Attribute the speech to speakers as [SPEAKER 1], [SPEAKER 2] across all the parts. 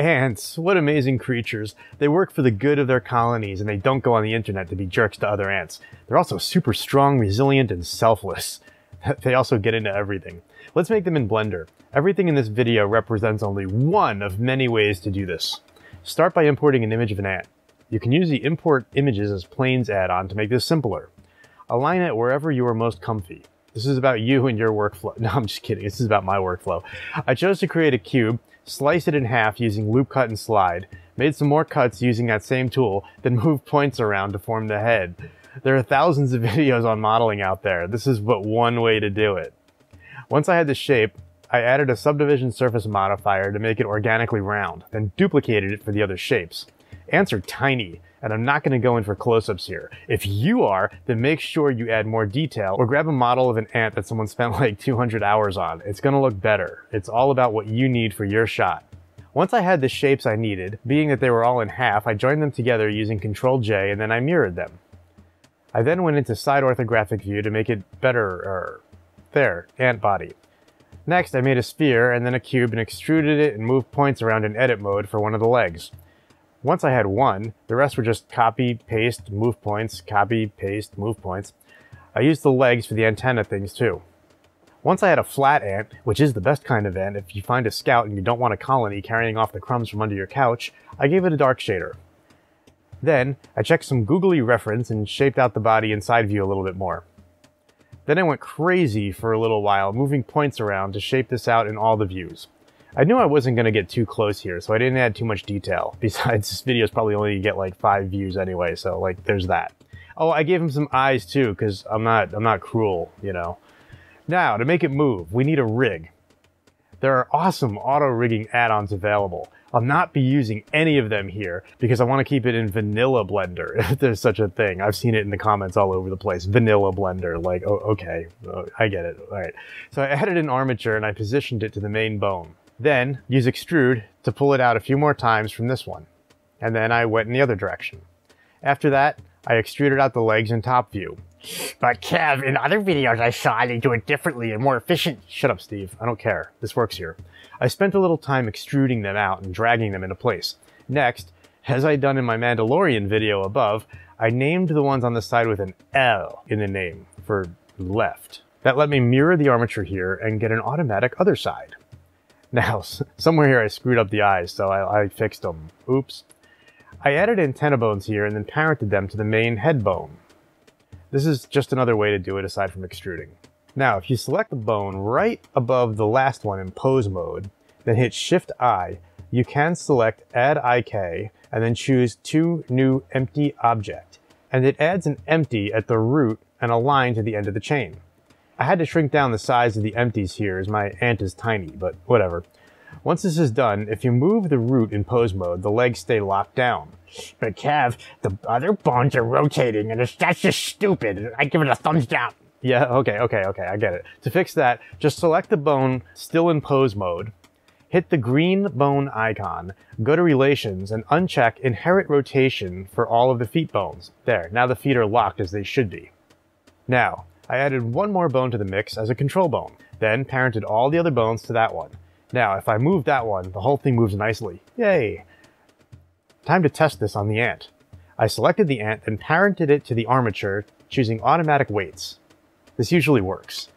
[SPEAKER 1] Ants, what amazing creatures. They work for the good of their colonies and they don't go on the internet to be jerks to other ants. They're also super strong, resilient, and selfless. They also get into everything. Let's make them in Blender. Everything in this video represents only one of many ways to do this. Start by importing an image of an ant. You can use the Import Images as Planes add-on to make this simpler. Align it wherever you are most comfy. This is about you and your workflow. No, I'm just kidding. This is about my workflow. I chose to create a cube, slice it in half using loop cut and slide, made some more cuts using that same tool, then moved points around to form the head. There are thousands of videos on modeling out there. This is but one way to do it. Once I had the shape, I added a subdivision surface modifier to make it organically round, then duplicated it for the other shapes. Ants are tiny, and I'm not going to go in for close-ups here. If you are, then make sure you add more detail or grab a model of an ant that someone spent like 200 hours on. It's going to look better. It's all about what you need for your shot. Once I had the shapes I needed, being that they were all in half, I joined them together using Ctrl J and then I mirrored them. I then went into side orthographic view to make it better, er, there, ant body. Next, I made a sphere and then a cube and extruded it and moved points around in edit mode for one of the legs. Once I had one, the rest were just copy, paste, move points, copy, paste, move points. I used the legs for the antenna things too. Once I had a flat ant, which is the best kind of ant if you find a scout and you don't want a colony carrying off the crumbs from under your couch, I gave it a dark shader. Then, I checked some googly reference and shaped out the body in side view a little bit more. Then I went crazy for a little while, moving points around to shape this out in all the views. I knew I wasn't going to get too close here, so I didn't add too much detail. Besides, this video is probably only going to get like five views anyway, so like, there's that. Oh, I gave him some eyes too, because I'm not, I'm not cruel, you know. Now, to make it move, we need a rig. There are awesome auto rigging add-ons available. I'll not be using any of them here because I want to keep it in vanilla blender if there's such a thing. I've seen it in the comments all over the place. Vanilla blender, like, oh, okay, oh, I get it. All right. So I added an armature and I positioned it to the main bone. Then use extrude to pull it out a few more times from this one. And then I went in the other direction. After that, I extruded out the legs in top view.
[SPEAKER 2] But Kev, in other videos I saw they do it differently and more efficient.
[SPEAKER 1] Shut up, Steve. I don't care. This works here. I spent a little time extruding them out and dragging them into place. Next, as I'd done in my Mandalorian video above, I named the ones on the side with an L in the name for left. That let me mirror the armature here and get an automatic other side. Now, somewhere here I screwed up the eyes, so I, I fixed them. Oops. I added antenna bones here and then parented them to the main head bone. This is just another way to do it aside from extruding. Now, if you select the bone right above the last one in pose mode, then hit Shift I, you can select Add IK and then choose to new empty object. And it adds an empty at the root and a line to the end of the chain. I had to shrink down the size of the empties here as my ant is tiny, but whatever. Once this is done, if you move the root in pose mode, the legs stay locked down.
[SPEAKER 2] But Kev, the other bones are rotating and that's just stupid. I give it a thumbs down.
[SPEAKER 1] Yeah, okay, okay, okay, I get it. To fix that, just select the bone still in pose mode, hit the green bone icon, go to relations, and uncheck inherit rotation for all of the feet bones. There, now the feet are locked as they should be. Now, I added one more bone to the mix as a control bone, then parented all the other bones to that one. Now, if I move that one, the whole thing moves nicely. Yay! Time to test this on the ant. I selected the ant and parented it to the armature, choosing automatic weights. This usually works.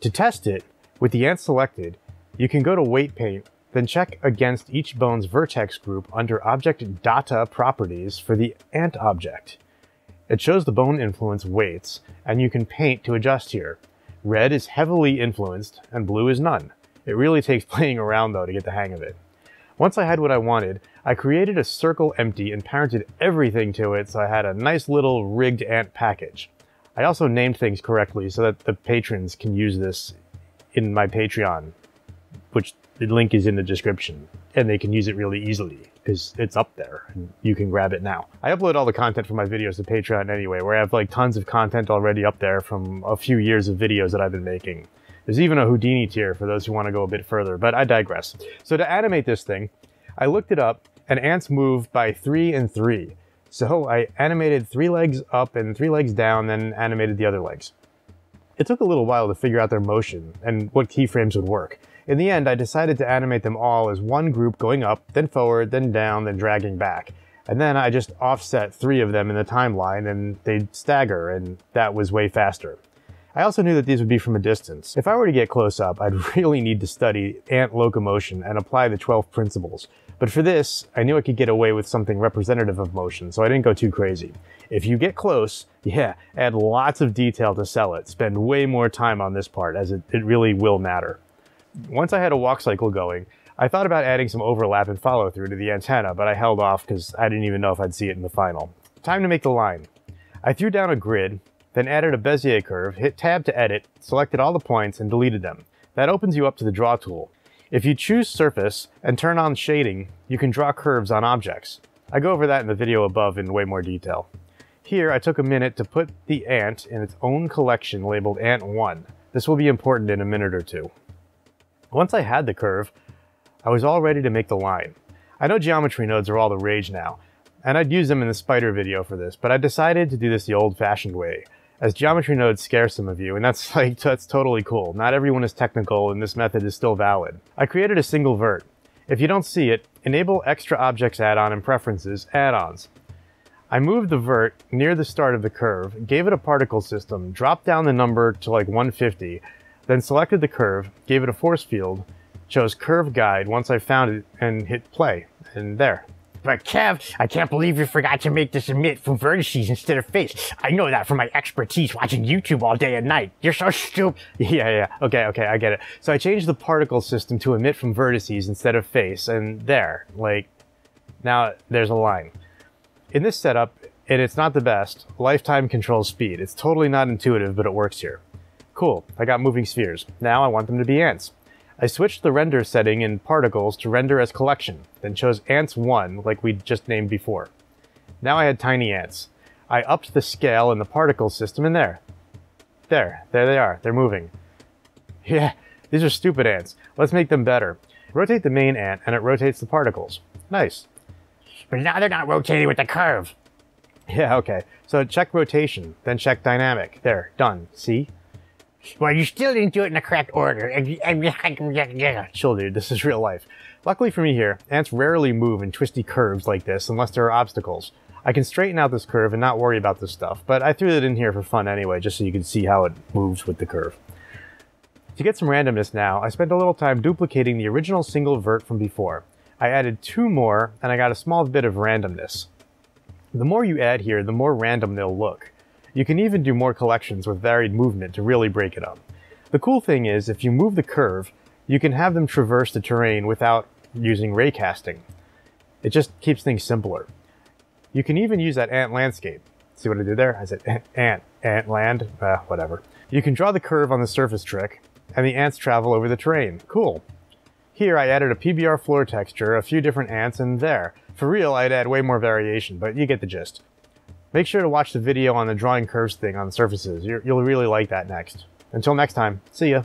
[SPEAKER 1] To test it, with the ant selected, you can go to Weight Paint, then check against each bone's vertex group under Object Data Properties for the ant object. It shows the bone influence weights, and you can paint to adjust here. Red is heavily influenced, and blue is none. It really takes playing around though to get the hang of it. Once I had what I wanted, I created a circle empty and parented everything to it so I had a nice little rigged ant package. I also named things correctly so that the patrons can use this in my Patreon, which the link is in the description, and they can use it really easily because it's up there and you can grab it now. I upload all the content from my videos to Patreon anyway, where I have like tons of content already up there from a few years of videos that I've been making. There's even a Houdini tier for those who want to go a bit further, but I digress. So to animate this thing, I looked it up and ants move by three and three. So I animated three legs up and three legs down, then animated the other legs. It took a little while to figure out their motion and what keyframes would work. In the end, I decided to animate them all as one group going up, then forward, then down, then dragging back. And then I just offset three of them in the timeline and they'd stagger, and that was way faster. I also knew that these would be from a distance. If I were to get close up, I'd really need to study ant locomotion and apply the 12 principles. But for this, I knew I could get away with something representative of motion, so I didn't go too crazy. If you get close, yeah, add lots of detail to sell it. Spend way more time on this part, as it, it really will matter. Once I had a walk cycle going, I thought about adding some overlap and follow through to the antenna, but I held off because I didn't even know if I'd see it in the final. Time to make the line. I threw down a grid, then added a Bezier curve, hit tab to edit, selected all the points, and deleted them. That opens you up to the draw tool. If you choose surface and turn on shading, you can draw curves on objects. I go over that in the video above in way more detail. Here, I took a minute to put the ant in its own collection labeled ant1. This will be important in a minute or two. Once I had the curve, I was all ready to make the line. I know geometry nodes are all the rage now, and I'd use them in the spider video for this, but I decided to do this the old-fashioned way as geometry nodes scare some of you, and that's like, that's totally cool. Not everyone is technical, and this method is still valid. I created a single vert. If you don't see it, enable extra objects add-on and preferences add-ons. I moved the vert near the start of the curve, gave it a particle system, dropped down the number to like 150, then selected the curve, gave it a force field, chose curve guide once I found it, and hit play. And there,
[SPEAKER 2] but Kev, I can't believe you forgot to make this emit from vertices instead of face. I know that from my expertise watching YouTube all day and night. You're so stupid.
[SPEAKER 1] Yeah, yeah. Okay, okay, I get it. So I changed the particle system to emit from vertices instead of face, and there, like, now there's a line. In this setup, and it's not the best, lifetime controls speed. It's totally not intuitive, but it works here. Cool, I got moving spheres. Now I want them to be ants. I switched the render setting in particles to render as collection, then chose ants 1 like we just named before. Now I had tiny ants. I upped the scale in the particle system and there. There, there they are, they're moving. Yeah, these are stupid ants. Let's make them better. Rotate the main ant and it rotates the particles. Nice.
[SPEAKER 2] But now they're not rotating with the curve.
[SPEAKER 1] Yeah, okay. So check rotation, then check dynamic. There, done. See?
[SPEAKER 2] Well, you still didn't do it in the correct order.
[SPEAKER 1] Chill, dude. This is real life. Luckily for me here, ants rarely move in twisty curves like this unless there are obstacles. I can straighten out this curve and not worry about this stuff, but I threw it in here for fun anyway, just so you can see how it moves with the curve. To get some randomness now, I spent a little time duplicating the original single vert from before. I added two more, and I got a small bit of randomness. The more you add here, the more random they'll look. You can even do more collections with varied movement to really break it up. The cool thing is, if you move the curve, you can have them traverse the terrain without using raycasting. It just keeps things simpler. You can even use that ant landscape. See what I did there? I said ant, ant land, uh, whatever. You can draw the curve on the surface trick, and the ants travel over the terrain. Cool. Here I added a PBR floor texture, a few different ants, and there. For real, I'd add way more variation, but you get the gist. Make sure to watch the video on the drawing curves thing on surfaces. you will really like that next. Until next time, see ya.